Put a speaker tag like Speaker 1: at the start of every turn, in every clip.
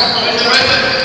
Speaker 1: Thank you.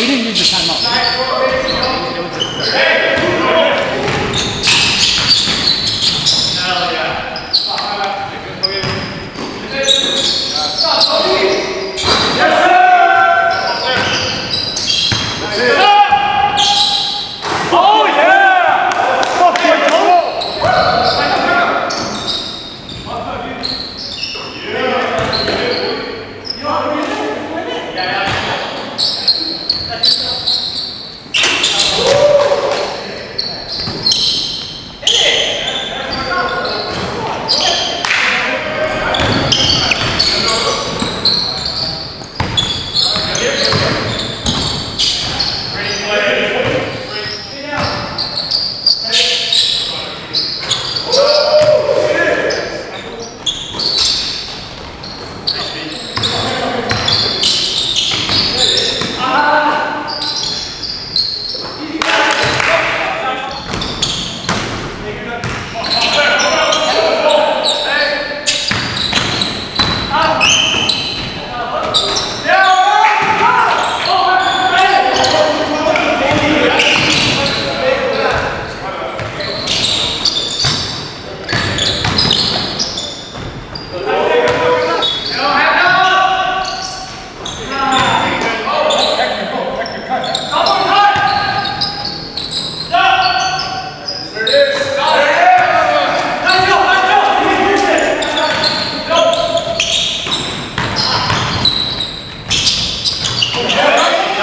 Speaker 1: we didn't need to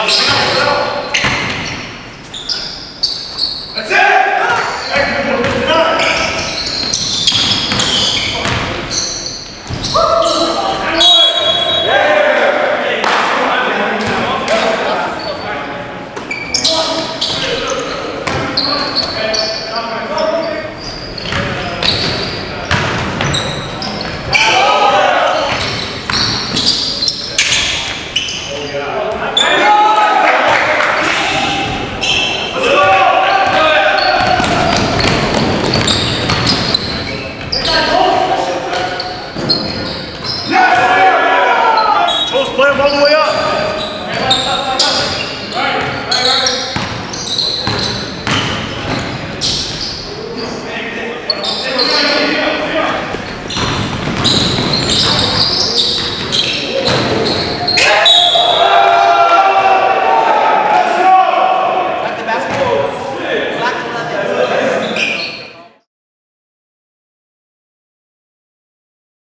Speaker 2: comes Amen.